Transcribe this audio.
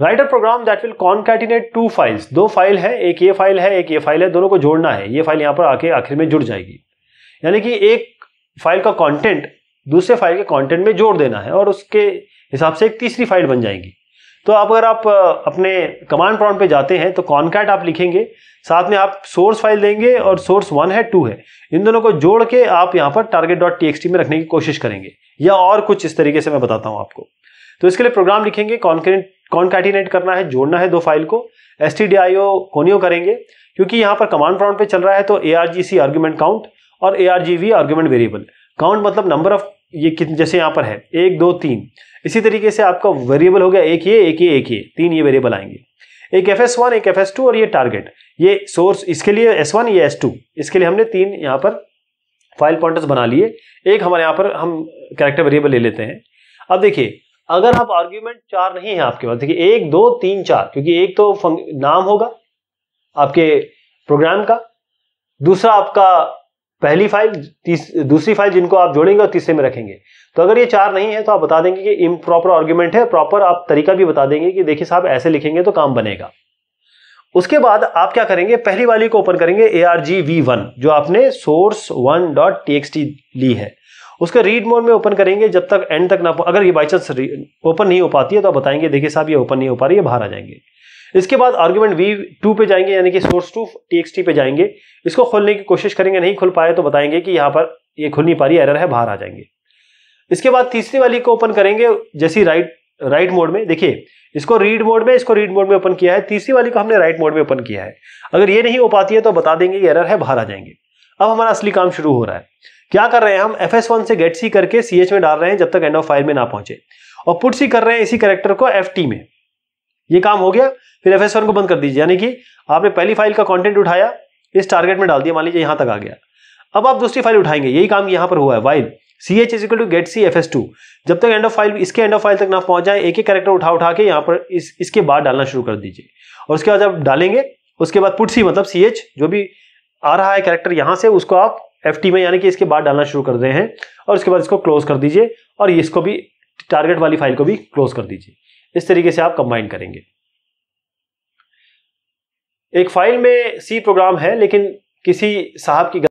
Write a program that will concatenate two files दो file है, एक ये फ़ाइल है, एक ये फ़ाइल है, दोनों को जोड़ना है। ये फ़ाइल यहाँ पर आके आखिर में जुड़ जाएगी। यानी कि एक फ़ाइल का कंटेंट दूसरे फ़ाइल के कंटेंट में जोड़ देना है और उसके हिसाब से एक तीसरी फ़ाइल बन जाएगी। तो आप अगर आप अपने कमांड प्रॉम्प्ट पे जाते हैं तो कॉन्कैट आप लिखेंगे। साथ में आप सोर्स फ़ाइल देंगे और सोर्स वन है टू है। इन दोनों को जोड़ के आप यहाँ पर टारगेट डॉट टी में रखने की कोशिश करेंगे। या और कुछ इस तरीके से मैं बताता हूँ आपको। तो इसके लिए प्रोग्राम लिखेंगे कॉन्कैटिनेट करना है, जोड़ना है दो फ़ाइल को। एस टी कोनियो करेंगे, क्योंकि यहाँ पर कमांड प्रॉम्प्ट पे चल रहा है तो A R G C argument count और A R G V argument variable count मतलब नंबर ऑफ़ ये कितने जैसे यहाँ पर है, एक, दो, तीन। इसी तरीके से आपका वेरिएबल हो गया, एक ये एक ये एक ये, तीन ये वेरिएबल आएँगे। एक एफ़ एस वन एक एफ़ एस टू और ये टारगेट ये सोर्स इसके लिए एस वन ये एस टू इसके लिए हमने तीन यहाँ पर फ़ाइल पॉइंटर्स बना लिए। एक हमारे यहाँ पर हम कैरेक्टर वेरिएबल ले लेते हैं। अब देखिए अगर आप आर्ग्यूमेंट चार नहीं है आपके पास, देखिए, एक, दो, तीन, चार, क्योंकि एक तो नाम होगा आपके प्रोग्राम का, दूसरा आपका पहली फ़ाइल दूसरी फ़ाइल जिनको आप जोड़ेंगे और तीसरे में रखेंगे। तो अगर ये चार नहीं है तो आप बता देंगे कि इम्प्रॉपर आर्ग्यूमेंट है प्रॉपर आप तरीका भी बता देंगे कि देखिए साहब, ऐसे लिखेंगे तो काम बनेगा। उसके बाद आप क्या करेंगे, पहली वाली को ओपन करेंगे A R G V one जो आपने सोर्स वन डॉट टी ली है। उसका रीड मोड में ओपन करेंगे, जब तक एंड तक ना अगर ये बाई चांस ओपन नहीं हो पाती है तो आप बताएँगे, देखिए साहब, ये ओपन नहीं हो पा रही है बाहर आ जाएँगे। इसके बाद आर्ग्यूमेंट वी टू पे जाएँगे, यानी कि सोर्स टू टी पे जाएँगे। इसको खोलने की कोशिश करेंगे, नहीं खुल पाए तो बताएँगे कि यहाँ पर ये खुल नहीं पा रही एरर है, बाहर आ जाएँगे। इसके बाद तीसरी वाली को ओपन करेंगे, जैसी राइट राइट मोड में। देखिए, इसको रीड मोड में, इसको रीड मोड में ओपन किया है। तीसरी वाली को हमने राइट मोड में ओपन किया है। अगर ये नहीं हो पाती है तो बता देंगे एरर है, बाहर आ जाएँगे। अब हमारा असली काम शुरू हो रहा है। क्या कर रहे हैं हम? एफ़ एस वन से गेट सी करके सी एच में डाल रहे हैं जब तक एंड ऑफ़ फ़ाइल में ना पहुँचे। और पुट सी कर रहे हैं इसी करेक्टर को एफ़ टी में। ये काम हो गया, फिर एफ़ एस वन को बंद कर दीजिए। यानी कि आपने पहली फ़ाइल का कॉन्टेंट उठाया, इस टारगेट में डाल दिया, मान लीजिए यहाँ तक आ गया। अब आप दूसरी फ़ाइल उठाएँगे, यही काम यहाँ पर हुआ है। While C H is equal to get C F S to जब तक एंड ऑफ़ फ़ाइल इसके एंड ऑफ़ फ़ाइल तक ना पहुँच जाए, एक एक कैरेक्टर उठा उठा के यहाँ पर इस, इसके बाद डालना शुरू कर दीजिए। और उसके बाद आप डालेंगे, उसके बाद पुट सी मतलब सी एच जो भी आ रहा है कैरेक्टर यहाँ से, उसको आप एफ़ में यानी कि इसके बाद डालना शुरू कर रहे हैं और उसके बाद इसको क्लोज कर दीजिए और इसको भी टारगेट वाली फ़ाइल को भी क्लोज कर दीजिए। इस तरीके से आप कंबाइन करेंगे। एक फ़ाइल में सी प्रोग्राम है, लेकिन किसी साहब की